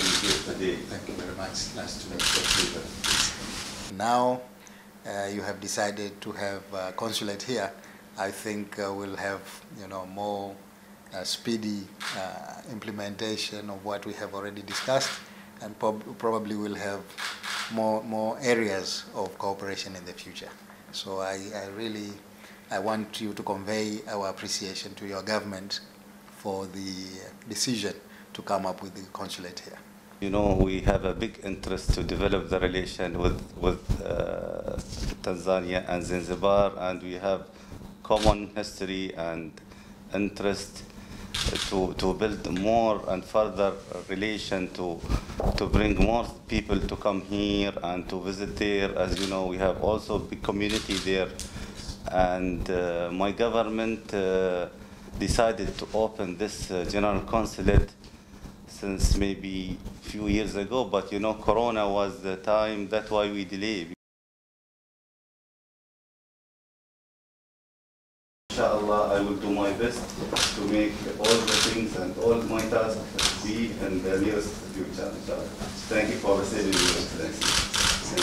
Thank you very much. Nice to meet you. Now uh, you have decided to have a consulate here. I think uh, we'll have you know more uh, speedy uh, implementation of what we have already discussed, and prob- probably we'll have more more areas of cooperation in the future. So I, I really I want you to convey our appreciation to your government for the decision to come up with the consulate here. You know, we have a big interest to develop the relation with, with uh, Tanzania and Zanzibar, and we have common history and interest to, to build more and further relation to, to bring more people to come here and to visit there. As you know, we have also big community there. And uh, my government uh, decided to open this uh, general consulate since maybe a few years ago, but you know, Corona was the time, that's why we delayed. Inshallah, I will do my best to make all the things and all my tasks be in the nearest future. Inshallah. Thank you for receiving me.